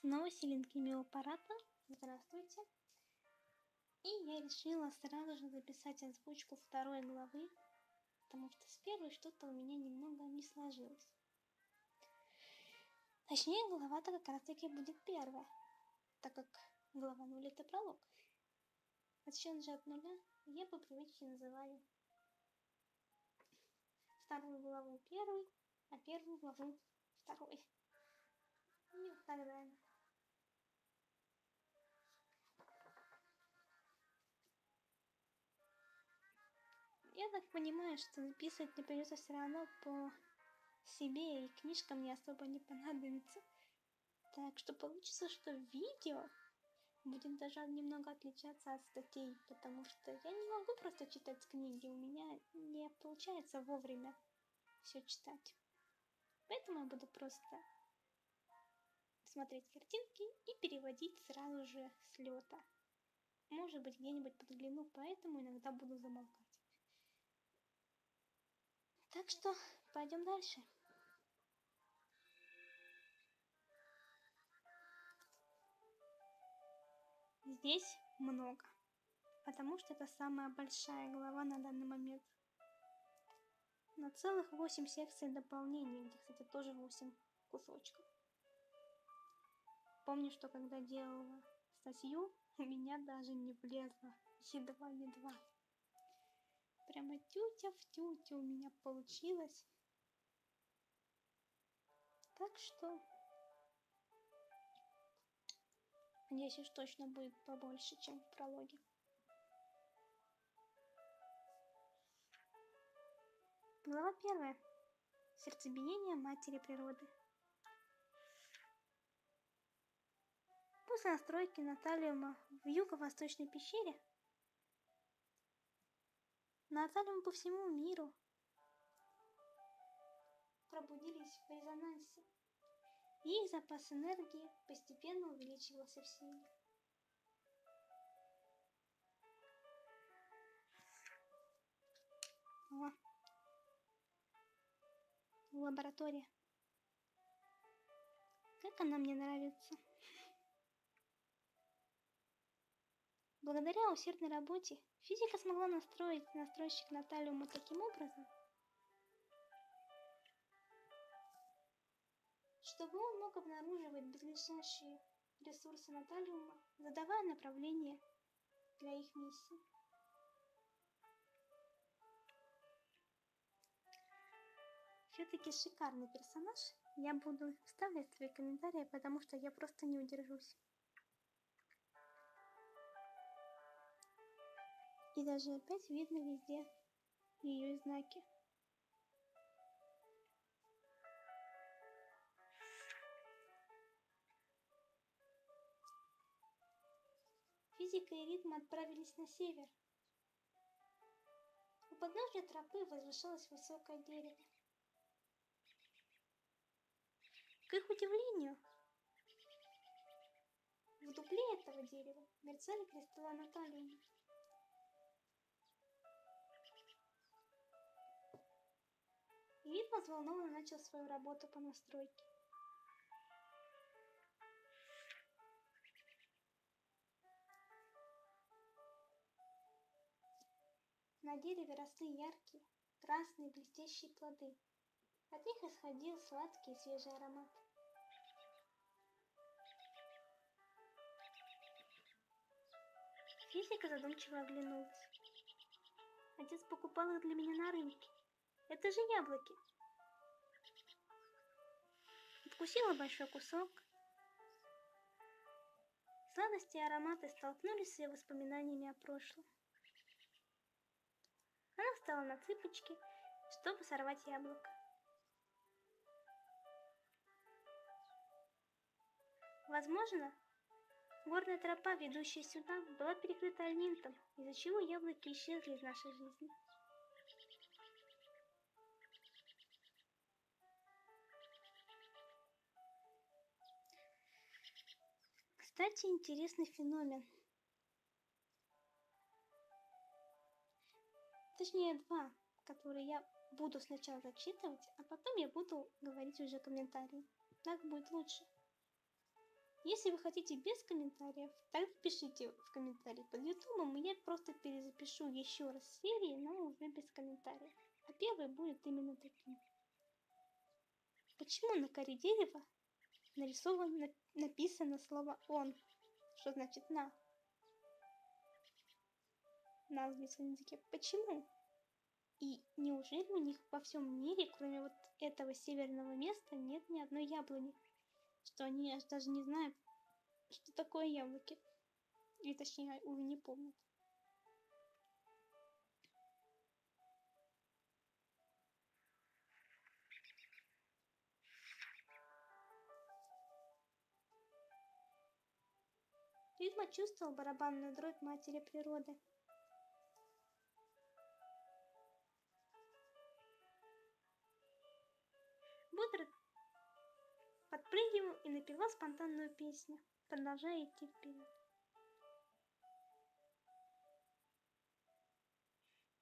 Снова силинки миопарата. Здравствуйте. И я решила сразу же записать озвучку второй главы, потому что с первой что-то у меня немного не сложилось. Точнее, глава-то как раз таки будет первая, так как глава 0 это пролог. Отсчет же от нуля я по привычке называю вторую главу первой, а первую главу второй. И так далее. Я так понимаю, что записывать мне придется все равно по себе, и книжка мне особо не понадобится. Так что получится, что видео будет даже немного отличаться от статей, потому что я не могу просто читать книги, у меня не получается вовремя все читать. Поэтому я буду просто смотреть картинки и переводить сразу же с лета. Может быть, где-нибудь подгляну, поэтому иногда буду замолкать. Так что пойдем дальше. Здесь много, потому что это самая большая глава на данный момент. На целых 8 секций дополнений, где, кстати, тоже 8 кусочков. Помню, что когда делала статью, у меня даже не влезло едва не два. Прямо тютя в тютю у меня получилось. Так что... Надеюсь, уж точно будет побольше, чем в прологе. Глава первая. Сердцебиение матери природы. После настройки Наталиума в юго-восточной пещере Наталиум по всему миру пробудились в резонансе, и их запас энергии постепенно увеличивался в силе. О. Лаборатория. Как она мне нравится. Благодаря усердной работе физика смогла настроить настройщик Наталиума таким образом, чтобы он мог обнаруживать близлежащие ресурсы Наталиума, задавая направление для их миссии. Все-таки шикарный персонаж. Я буду вставлять свои комментарии, потому что я просто не удержусь. И даже опять видно везде ее знаки. Физика и ритм отправились на север. У подножья тропы возвышалось высокое дерево. К их удивлению, в дупле этого дерева мерцали кристаллы Наталиума. Вид взволнованно начал свою работу по настройке. На дереве росли яркие, красные блестящие плоды. От них исходил сладкий свежий аромат. Физика задумчиво оглянулась. Отец покупал их для меня на рынке. Это же яблоки. Откусила большой кусок. Сладости и ароматы столкнулись с ее воспоминаниями о прошлом. Она встала на цыпочки, чтобы сорвать яблоко. Возможно, горная тропа, ведущая сюда, была перекрыта альминтом, из-за чего яблоки исчезли из нашей жизни. Кстати, интересный феномен. Точнее, два, которые я буду сначала зачитывать, а потом я буду говорить уже комментарии. Так будет лучше. Если вы хотите без комментариев, тогда пишите в комментарии под ютубом, и я просто перезапишу еще раз серии, но уже без комментариев. А первый будет именно таким. Почему на коре дерева нарисовано, написано слово «он», что значит «на»? На английском языке. Почему? И неужели у них во всем мире, кроме вот этого северного места, нет ни одной яблони? Что они аж даже не знают, что такое яблоки. И точнее, увы, не помнят. Ритма чувствовал барабанную дробь матери природы. Бодро подпрыгивал и напевал спонтанную песню, продолжая идти вперед.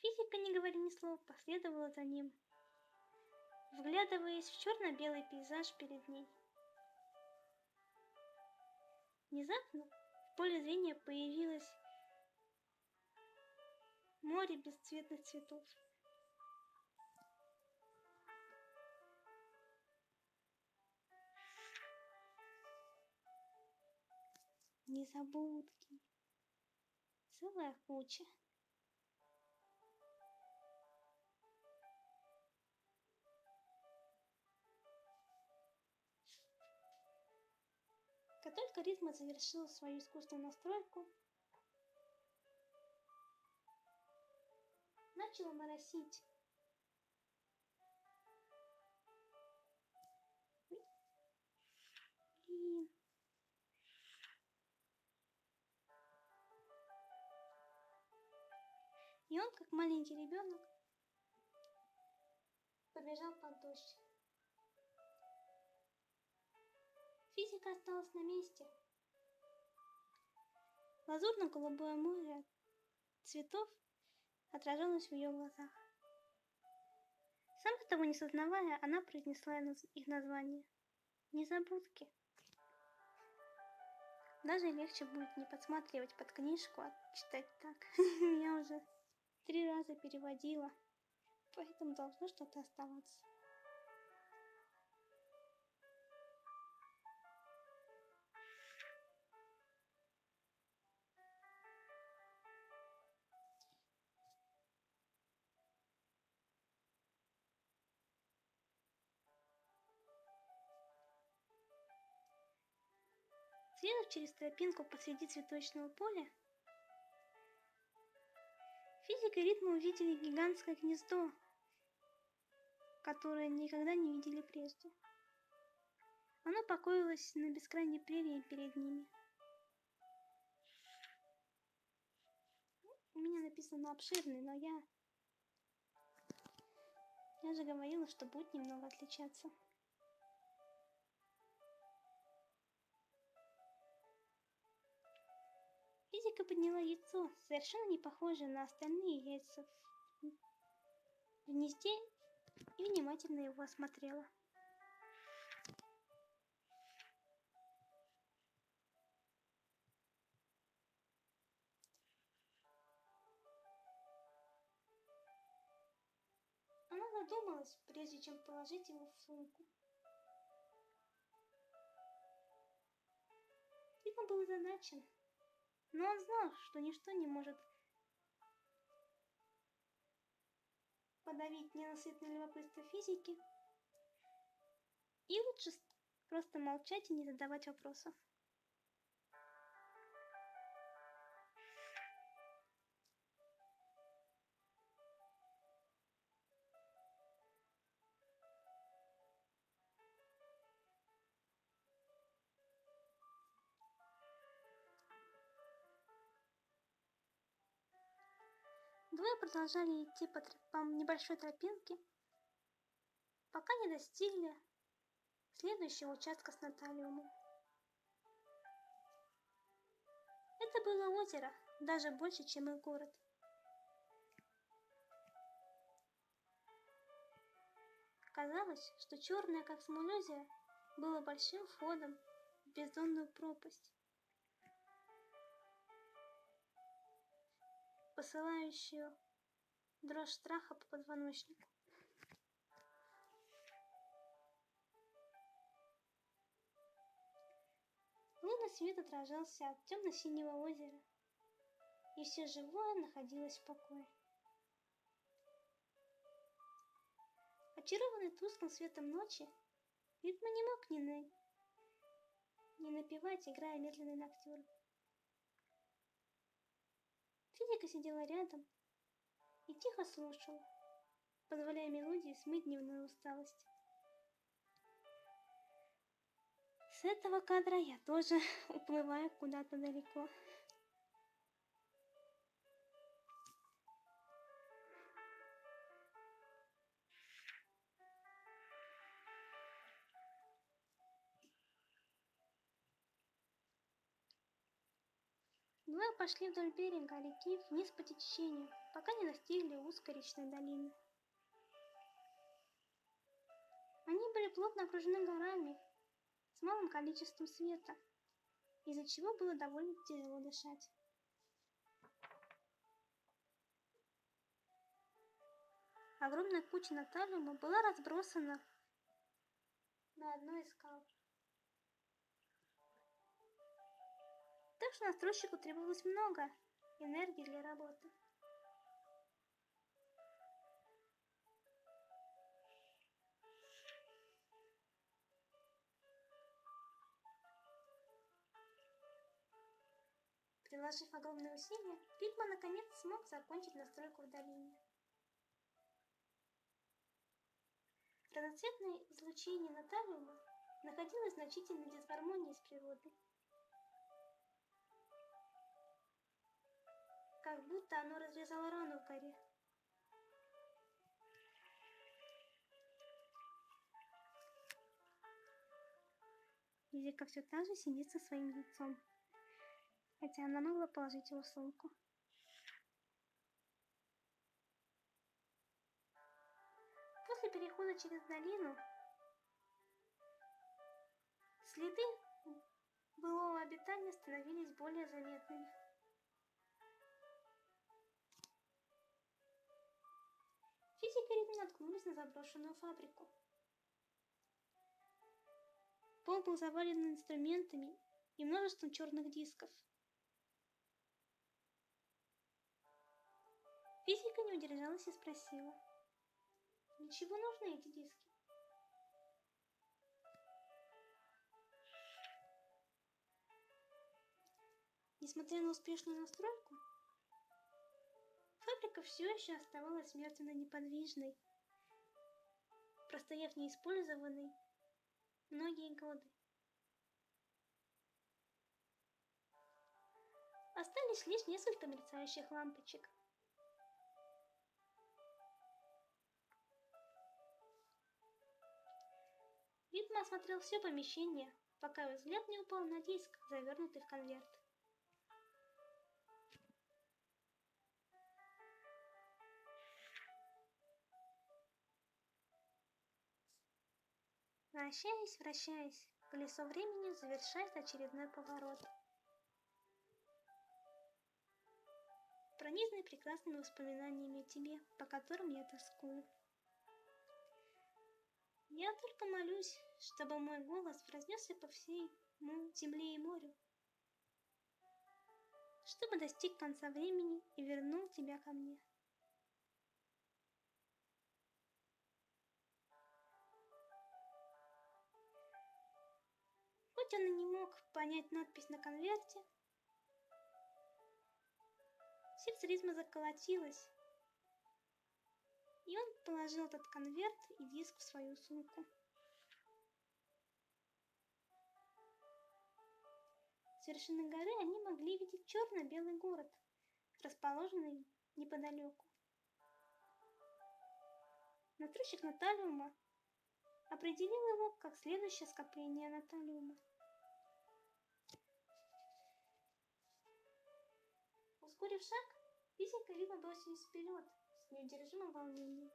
Физика, не говоря ни слова, последовала за ним, вглядываясь в черно-белый пейзаж перед ней. Внезапно в поле зрения появилось море бесцветных цветов. Незабудки. Целая куча. Только Ритма завершил свою искусственную настройку, начало моросить. И он, как маленький ребенок, побежал под дождь. Физика осталась на месте. Лазурно-голубое море цветов отражалось в ее глазах. Сама того не сознавая, она произнесла их название. Незабудки. Даже легче будет не подсматривать под книжку, а читать так. Я уже три раза переводила, поэтому должно что-то оставаться. Через тропинку посреди цветочного поля, физик и ритм увидели гигантское гнездо, которое никогда не видели прежде. Оно покоилось на бескрайней прерии перед ними. У меня написано обширный, но я... Я же говорила, что будет немного отличаться. Физика подняла яйцо, совершенно не похожее на остальные яйца в гнезде, и внимательно его осмотрела. Она задумалась, прежде чем положить его в сумку. Ритм был озадачен. Но он знал, что ничто не может подавить ненасытное любопытство физики. И лучше просто молчать и не задавать вопросов. Продолжали идти по, по небольшой тропинке, пока не достигли следующего участка с Наталиумом. Это было озеро, даже больше, чем их город. Казалось, что черное, как смоль озеро, было большим входом в бездонную пропасть, посылающую дрожь страха по позвоночнику. Лунный свет отражался от темно-синего озера, и все живое находилось в покое. Очарованный тусклым светом ночи, Ритма не мог ни, на... не напевать, играя медленный ноктюрн. Физика сидела рядом и тихо слушала, позволяя мелодии смыть дневную усталость. С этого кадра я тоже уплываю куда-то далеко. Пошли вдоль берега реки вниз по течению, пока не достигли узкой речной долины. Они были плотно окружены горами с малым количеством света, из-за чего было довольно тяжело дышать. Огромная куча наталиума была разбросана на одной из скал. Что настройщику требовалось много энергии для работы. Приложив огромные усилия, Питман наконец смог закончить настройку в долине. Разноцветное излучение Наталиума находилось в значительной дисгармонии с природой. Как будто оно развязало рану в коре. Изика все так же сидит со своим лицом, хотя она могла положить его в сумку. После перехода через долину следы былого обитания становились более заметными. Физики Ритм наткнулись на заброшенную фабрику. Пол был завален инструментами и множеством черных дисков. Физика не удержалась и спросила, для чего нужны эти диски? Несмотря на успешную настройку, Фабрика все еще оставалась мертвенно неподвижной, простояв неиспользованной многие годы. Остались лишь несколько мерцающих лампочек. Витма осмотрел все помещение, пока его взгляд не упал на диск, завернутый в конверт. Вращаясь, вращаясь, колесо времени завершает очередной поворот. Пронизанный прекрасными воспоминаниями о тебе, по которым я тоскую. Я только молюсь, чтобы мой голос разнесся по всей земле и морю, чтобы достиг конца времени и вернул тебя ко мне. И не мог понять надпись на конверте, сердце Ризма заколотилось, и он положил этот конверт и диск в свою сумку. С вершины горы они могли видеть черно-белый город, расположенный неподалеку. Настройщик Наталиума определил его как следующее скопление Наталиума. Ускорив шаг, Писенька ритма бросились вперед с неудержимым волнением.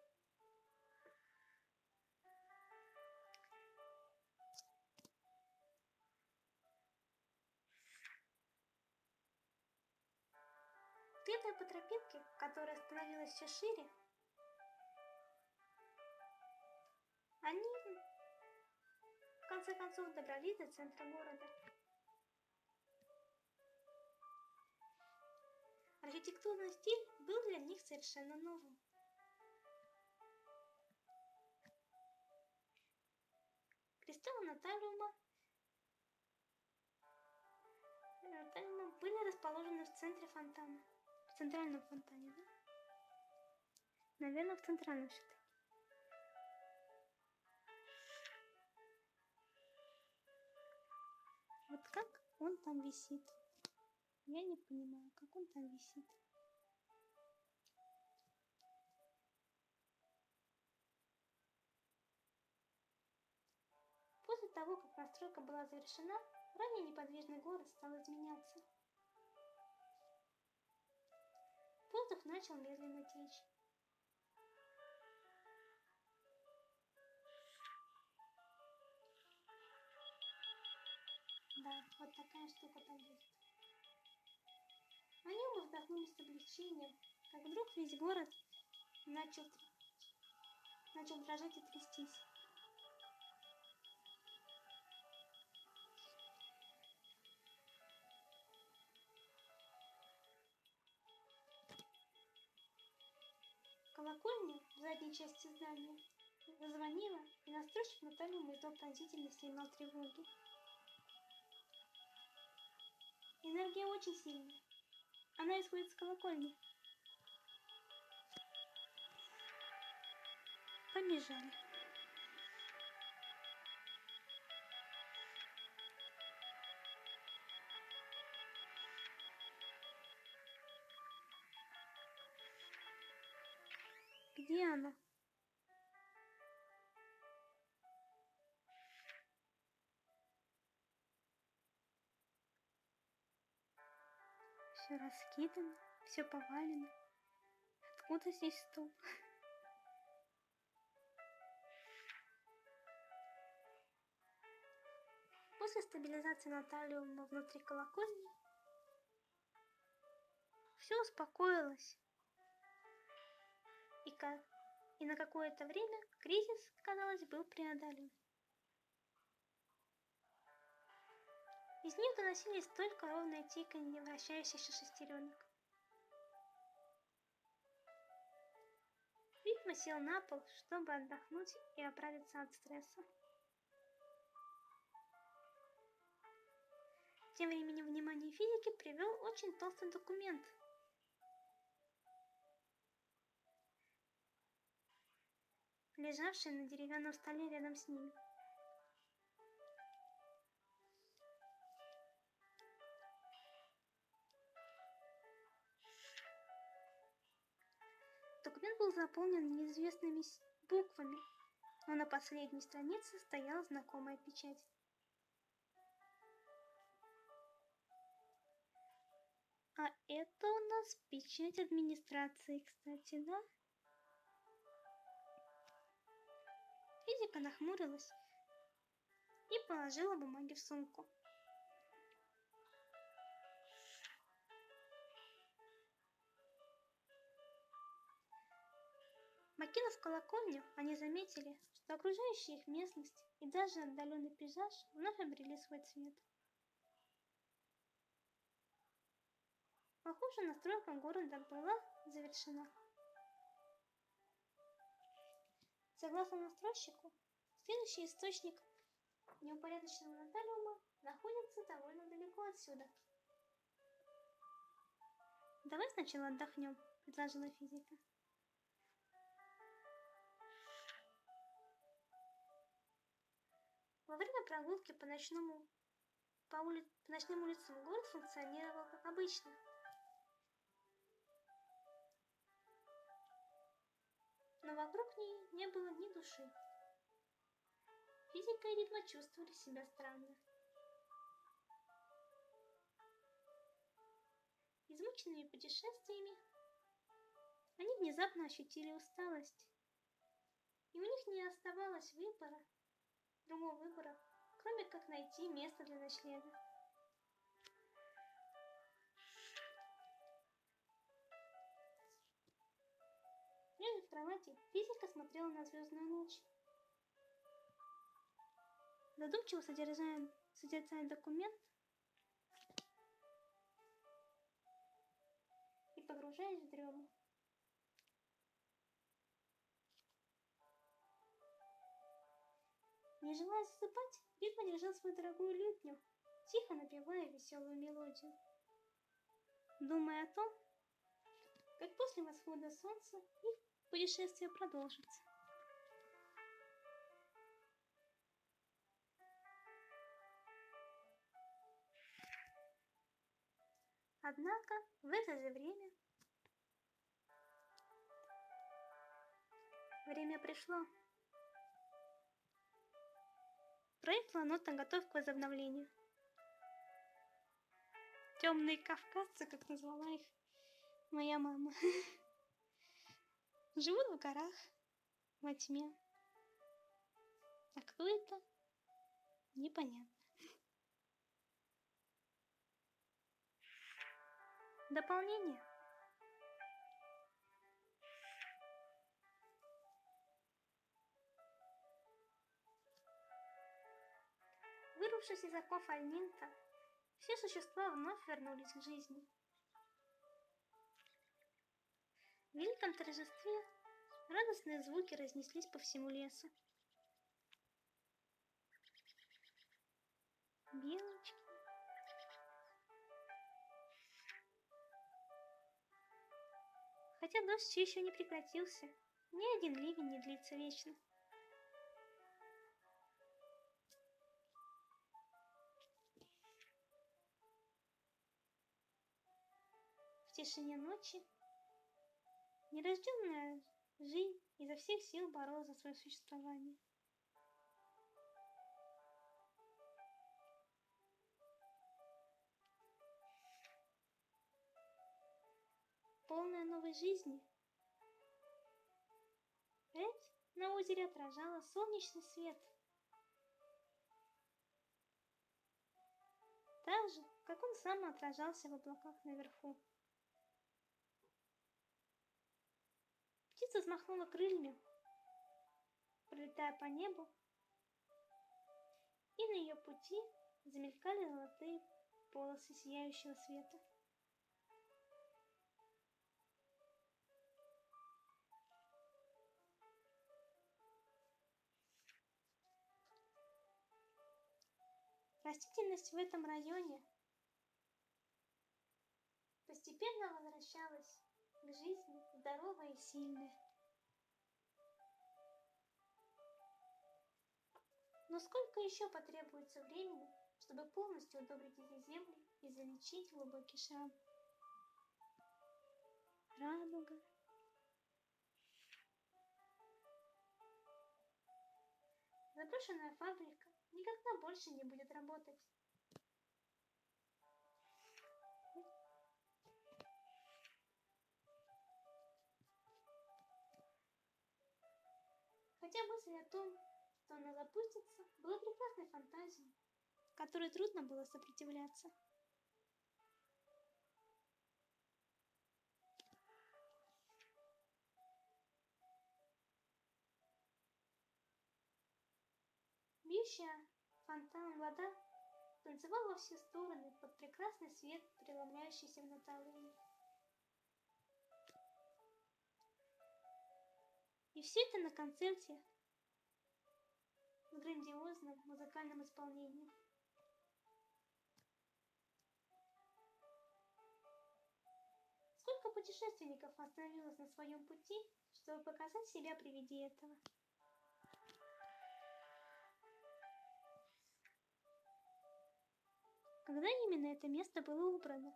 Следуя по тропинке, которая становилась все шире, они в конце концов добрались до центра города. Архитектурный стиль был для них совершенно новым. Кристаллы Наталиума Наталиума были расположены в центре фонтана. В центральном фонтане, да? Наверное, в центральном все-таки. Вот как он там висит? Я не понимаю, как он там висит. После того, как постройка была завершена, ранее неподвижный город стал изменяться. Воздух начал медленно течь. Да, вот такая штука там есть. Вздохнули с облегчением, как вдруг весь город начал, начал дрожать и трястись. Колокольня в задней части здания зазвонила, и настройщик Наталья издал пронзительный сигнал тревоги. Энергия очень сильная. Она исходит с колокольни. Побежали. Где она? Все раскидано, все повалено. Откуда здесь стол? После стабилизации Наталиума внутри колокольни все успокоилось. И, как, и на какое-то время кризис, казалось, был преодолен. Из них доносились только ровное тиканье вращающихся шестеренок. Ритма сел на пол, чтобы отдохнуть и оправиться от стресса. Тем временем внимание физики привел очень толстый документ. лежавший на деревянном столе рядом с ним. Заполнен неизвестными буквами, но на последней странице стояла знакомая печать. А это у нас печать администрации, кстати, да? Физика нахмурилась и положила бумаги в сумку. Покинув колокольню, они заметили, что окружающая их местность и даже отдаленный пейзаж вновь обрели свой цвет. Похоже, настройка города была завершена. Согласно настройщику, следующий источник неупорядоченного наталиума находится довольно далеко отсюда. «Давай сначала отдохнем», — предложила физика. Во время прогулки по ночному по, ули... по ночным улицам город функционировал как обычно. Но вокруг ней не было ни души. Физика и Ритма чувствовали себя странно. Измученными путешествиями, они внезапно ощутили усталость, и у них не оставалось выбора другого выбора, кроме как найти место для ночлега. Лежа в кровати, физика смотрела на звездную ночь. Задумчиво содержая, содержая документ и погружаясь в дрему. Не желая засыпать, Битма держал свою дорогую лютню, тихо напевая веселую мелодию. Думая о том, как после восхода солнца их путешествие продолжится. Однако в это же время время пришло. Проект Ланота готов к возобновлению. Темные кавказцы, как назвала их моя мама. Живут в горах, во тьме. А кто это? Непонятно. Дополнение. Вырвавшись из оков Альминта, все существа вновь вернулись к жизни. В великом торжестве радостные звуки разнеслись по всему лесу. Белочки. Хотя дождь еще не прекратился, ни один ливень не длится вечно. Тишине ночи нерожденная жизнь изо всех сил боролась за свое существование. полная новой жизни. Рябь на озере отражала солнечный свет. Так же, как он сам отражался в облаках наверху. Птица взмахнула крыльями, пролетая по небу, и на ее пути замелькали золотые полосы сияющего света. Растительность в этом районе постепенно возвращалась к жизни здоровая и сильная. Но сколько еще потребуется времени, чтобы полностью удобрить эти земли и залечить глубокий шрам? Радуга. Заброшенная фабрика никогда больше не будет работать. Хотя мысль о том, что она запустится, была прекрасной фантазией, которой трудно было сопротивляться. Бьющая фонтан вода танцевала во все стороны под прекрасный свет, преломляющийся в Наталии. И все это на концерте в грандиозном музыкальном исполнении. Сколько путешественников остановилось на своем пути, чтобы показать себя при виде этого? Когда именно это место было убрано?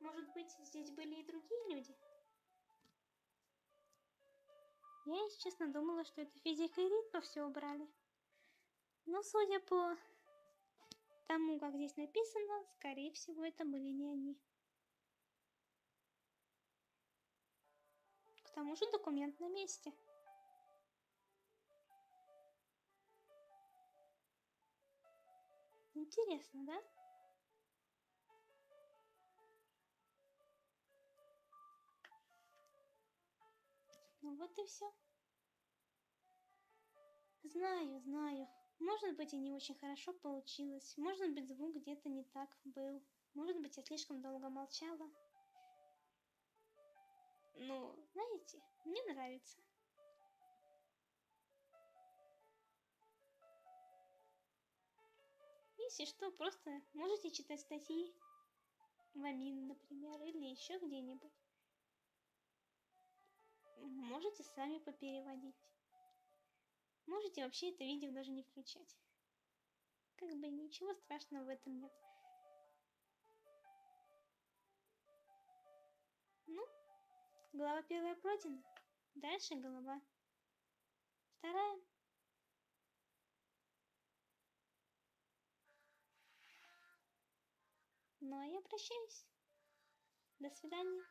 Может быть, здесь были и другие люди? Я, если честно, думала, что это физика и ритма все убрали. Но судя по тому, как здесь написано, скорее всего, это были не они. К тому же документ на месте. Интересно, да? Вот и все. Знаю, знаю. Может быть, и не очень хорошо получилось. Может быть, звук где-то не так был. Может быть, я слишком долго молчала. Но, знаете, мне нравится. Если что, просто можете читать статьи в Амин, например, или еще где-нибудь. Можете сами попереводить. Можете вообще это видео даже не включать. Как бы ничего страшного в этом нет. Ну, глава первая пройдена. Дальше глава вторая. Ну а я прощаюсь. До свидания.